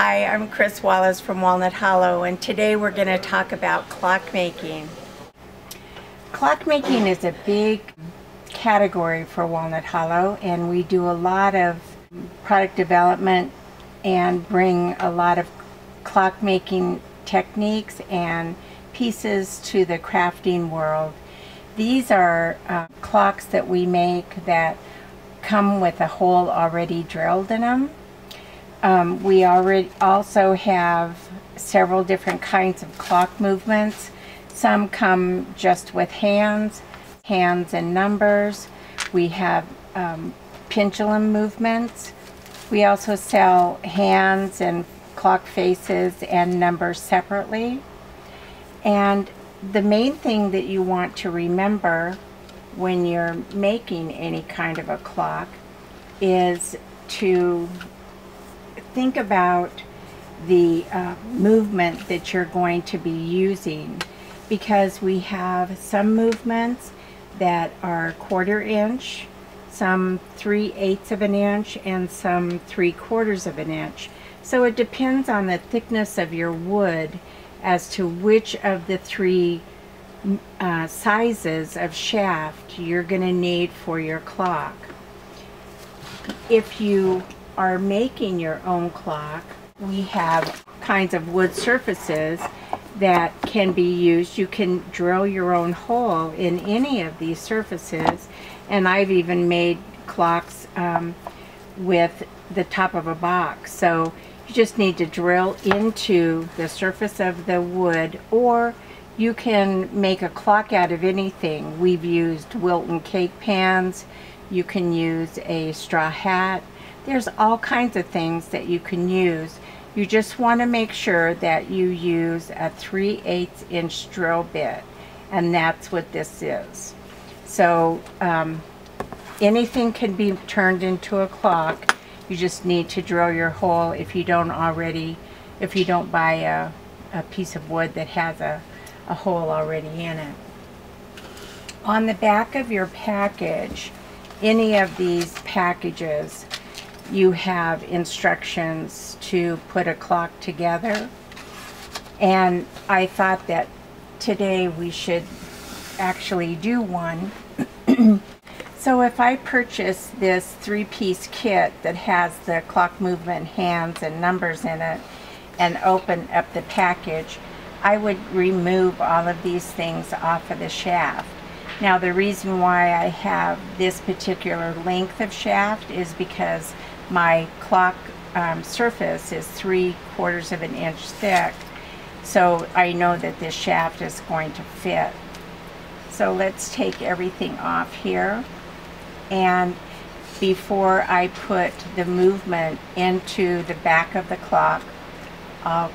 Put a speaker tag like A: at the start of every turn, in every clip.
A: Hi, I'm Chris Wallace from Walnut Hollow, and today we're going to talk about clock making. Clock making is a big category for Walnut Hollow, and we do a lot of product development and bring a lot of clock making techniques and pieces to the crafting world. These are uh, clocks that we make that come with a hole already drilled in them. Um, we already also have several different kinds of clock movements. Some come just with hands, hands and numbers. We have um, pendulum movements. We also sell hands and clock faces and numbers separately. And the main thing that you want to remember when you're making any kind of a clock is to think about the uh, movement that you're going to be using because we have some movements that are quarter inch, some three eighths of an inch, and some three quarters of an inch. So it depends on the thickness of your wood as to which of the three uh, sizes of shaft you're going to need for your clock. If you are making your own clock, we have kinds of wood surfaces that can be used. You can drill your own hole in any of these surfaces and I've even made clocks um, with the top of a box. So you just need to drill into the surface of the wood or you can make a clock out of anything. We've used Wilton cake pans. You can use a straw hat. There's all kinds of things that you can use. You just want to make sure that you use a 3 8 inch drill bit and that's what this is. So um, anything can be turned into a clock you just need to drill your hole if you don't already, if you don't buy a, a piece of wood that has a, a hole already in it. On the back of your package, any of these packages, you have instructions to put a clock together. And I thought that today we should actually do one So if I purchase this three-piece kit that has the clock movement hands and numbers in it and open up the package, I would remove all of these things off of the shaft. Now the reason why I have this particular length of shaft is because my clock um, surface is three quarters of an inch thick so I know that this shaft is going to fit. So let's take everything off here and before I put the movement into the back of the clock I'll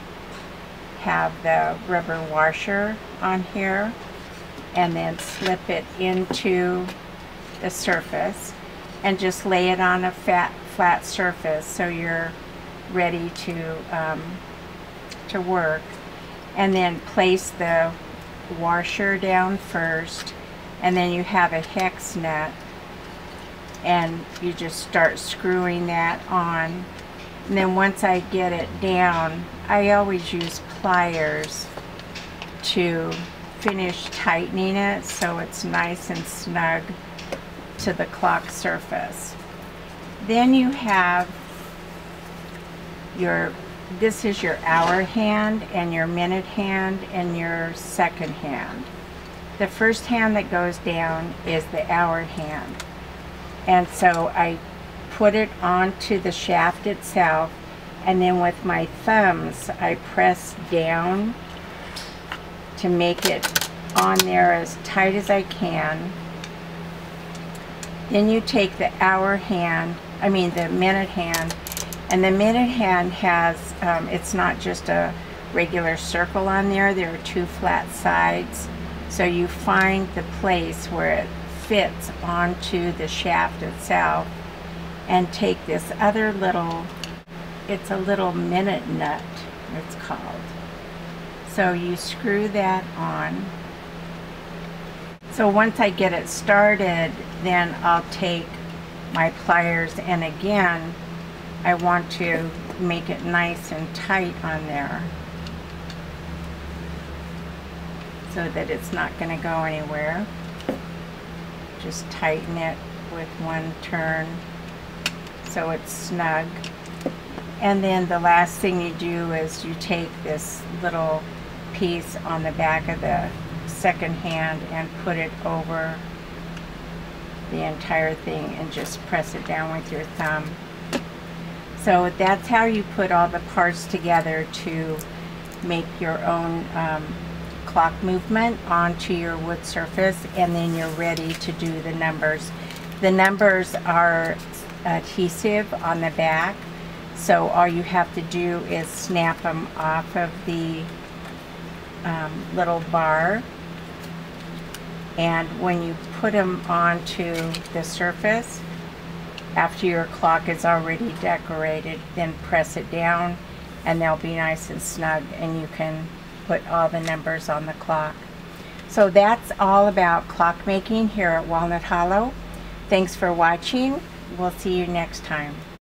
A: have the rubber washer on here and then slip it into the surface and just lay it on a fat flat surface so you're ready to um, to work. And then place the washer down first and then you have a hex nut and you just start screwing that on. And then once I get it down I always use pliers to finish tightening it so it's nice and snug to the clock surface then you have your this is your hour hand and your minute hand and your second hand. The first hand that goes down is the hour hand. And so I put it onto the shaft itself and then with my thumbs I press down to make it on there as tight as I can. Then you take the hour hand I mean the minute hand and the minute hand has um, it's not just a regular circle on there there are two flat sides so you find the place where it fits onto the shaft itself and take this other little, it's a little minute nut, it's called. So you screw that on. So once I get it started, then I'll take my pliers and again, I want to make it nice and tight on there so that it's not going to go anywhere. Just tighten it with one turn so it's snug. And then the last thing you do is you take this little piece on the back of the second hand and put it over the entire thing and just press it down with your thumb. So that's how you put all the parts together to make your own um, clock movement onto your wood surface and then you're ready to do the numbers. The numbers are adhesive on the back so all you have to do is snap them off of the um, little bar and when you put them onto the surface after your clock is already decorated then press it down and they'll be nice and snug and you can put all the numbers on the clock. So that's all about clock making here at Walnut Hollow. Thanks for watching. We'll see you next time.